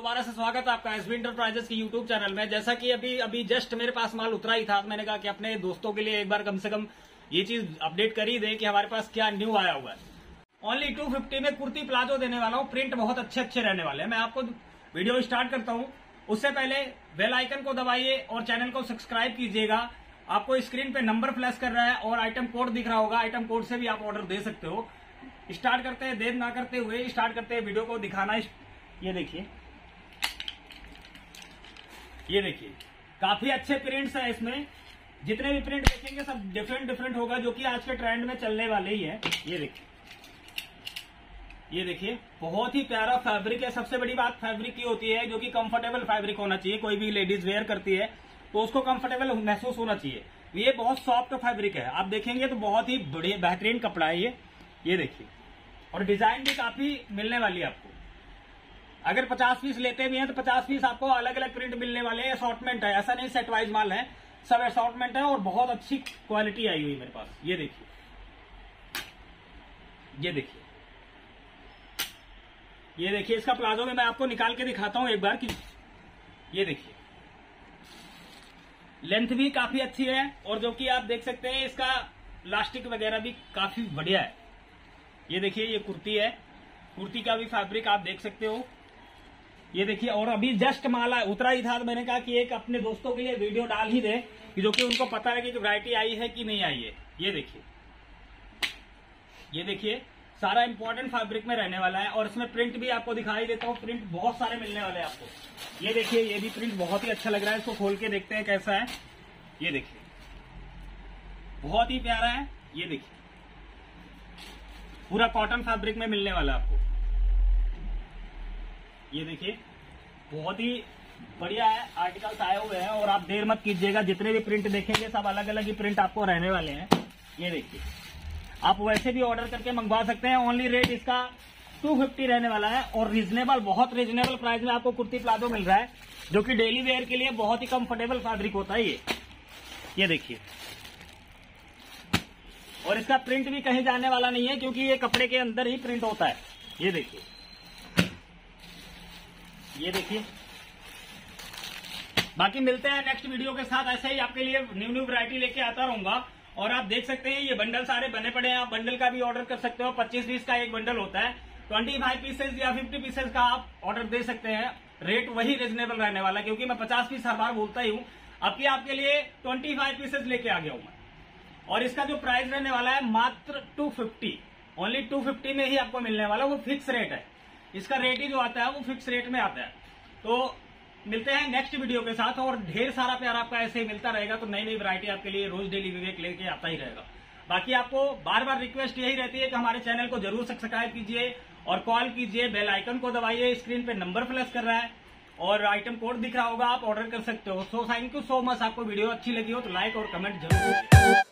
दोबारा से स्वागत है आपका एसबी इंटरप्राइजेस के यूट्यूब चैनल में। जैसा कि अभी अभी जस्ट मेरे पास माल उतरा ही था तो मैंने कहा कि अपने दोस्तों के लिए एक बार कम से कम ये चीज़ अपडेट कर ही दे कि हमारे पास क्या न्यू आया हुआ है। ओनली टू फिफ्टी में कुर्ती प्लाजो देने वाला हूँ प्रिंट बहुत अच्छे अच्छे रहने वाले हैं। मैं आपको वीडियो स्टार्ट करता हूँ। उससे पहले बेल आइकन को दबाइए और चैनल को सब्सक्राइब कीजिएगा। आपको स्क्रीन पे नंबर फ्लैश कर रहा है और आइटम कोड दिख रहा होगा। आइटम कोड से भी आप ऑर्डर दे सकते हो। स्टार्ट करते हैं, देर ना करते हुए स्टार्ट करते हैं। वीडियो को दिखाना ये देखिए। ये देखिए, काफ़ी अच्छे प्रिंट्स हैं इसमें। जितने भी प्रिंट देखेंगे, सब डिफरेंट डिफरेंट होगा, जो कि आज के ट्रेंड में चलने वाले ही है। ये देखिए ये देखिए, बहुत ही प्यारा फैब्रिक है। सबसे बड़ी बात फैब्रिक की होती है, जो कि कंफर्टेबल फैब्रिक होना चाहिए। कोई भी लेडीज़ वेयर करती है तो उसको कंफर्टेबल महसूस होना चाहिए। ये बहुत सॉफ्ट फैब्रिक है। आप देखेंगे तो बहुत ही बढ़िया, बेहतरीन कपड़ा है ये। ये देखिए, और डिज़ाइन भी काफ़ी मिलने वाली है आपको। अगर 50 पीस लेते भी हैं तो 50 पीस आपको अलग अलग प्रिंट मिलने वाले हैं असॉर्टमेंट है। ऐसा नहीं सेट वाइज माल है। सब असॉर्टमेंट है और बहुत अच्छी क्वालिटी आई हुई मेरे पास। ये देखिए। ये देखिए। ये देखिए, इसका प्लाजो में मैं आपको निकाल के दिखाता हूँ एक बार कि ये देखिए। लेंथ भी काफ़ी अच्छी है और जो कि आप देख सकते हैं, इसका लास्टिक वगैरह भी काफ़ी बढ़िया है। ये देखिए, ये कुर्ती है। कुर्ती का भी फैब्रिक आप देख सकते हो। ये देखिए, और अभी जस्ट माला उतरा ही था तो मैंने कहा कि एक अपने दोस्तों के लिए वीडियो डाल ही दे, कि जो कि उनको पता है कि वैरायटी आई है कि नहीं आई है। ये देखिए। ये देखिए, सारा इंपॉर्टेंट फैब्रिक में रहने वाला है, और इसमें प्रिंट भी आपको दिखाई देता हूँ प्रिंट बहुत सारे मिलने वाले हैं आपको। ये देखिए, ये भी प्रिंट बहुत ही अच्छा लग रहा है, इसको खोल के देखते हैं कैसा है। ये देखिए। बहुत ही प्यारा है, ये देखिए। पूरा कॉटन फैब्रिक में मिलने वाला आपको। ये देखिए, बहुत ही बढ़िया है आर्टिकल्स आए हुए हैं और आप देर मत कीजिएगा, जितने भी प्रिंट देखेंगे, सब अलग अलग ही प्रिंट आपको रहने वाले हैं। ये देखिए, आप वैसे भी ऑर्डर करके मंगवा सकते हैं ओनली रेट इसका 250 रहने वाला है और रीजनेबल बहुत रीजनेबल प्राइस में आपको कुर्ती प्लाजो मिल रहा है, जो कि डेली वेयर के लिए बहुत ही कंफर्टेबल फैब्रिक होता है ये। ये देखिए, और इसका प्रिंट भी कहीं जाने वाला नहीं है, क्योंकि ये कपड़े के अंदर ही प्रिंट होता है। ये देखिए ये देखिए। बाकी मिलते हैं नेक्स्ट वीडियो के साथ। ऐसे ही आपके लिए न्यू न्यू वैरायटी लेके आता रहूँगा। और आप देख सकते हैं, ये बंडल सारे बने पड़े हैं। आप बंडल का भी ऑर्डर कर सकते हो। 25 पीस का एक बंडल होता है। 25 पीसेस या 50 पीसेस का आप ऑर्डर दे सकते हैं। रेट वही रिजनेबल रहने वाला क्योंकि मैं 50 पीस हर बार बोलता ही हूँ। अब की आपके लिए 25 पीसेस लेके आ गया हूँ मैं। और इसका जो प्राइस रहने वाला है, मात्र two fifty only two fifty में ही आपको मिलने वाला वो फिक्स रेट है। इसका रेट ही जो आता है, वो फिक्स रेट में आता है। तो मिलते हैं नेक्स्ट वीडियो के साथ और ढेर सारा प्यार आपका ऐसे ही मिलता रहेगा तो नई नई वैरायटी आपके लिए रोज डेली विवेक लेके आता ही रहेगा। बाकी आपको बार बार रिक्वेस्ट यही रहती है कि हमारे चैनल को ज़रूर सब्सक्राइब कीजिए और कॉल कीजिए बेल आइकन को दबाइए स्क्रीन पे नंबर फ्लैश कर रहा है और आइटम कोड दिख रहा होगा, आप ऑर्डर कर सकते हो। So thank you so much आपको वीडियो अच्छी लगी हो तो लाइक और कमेंट ज़रूर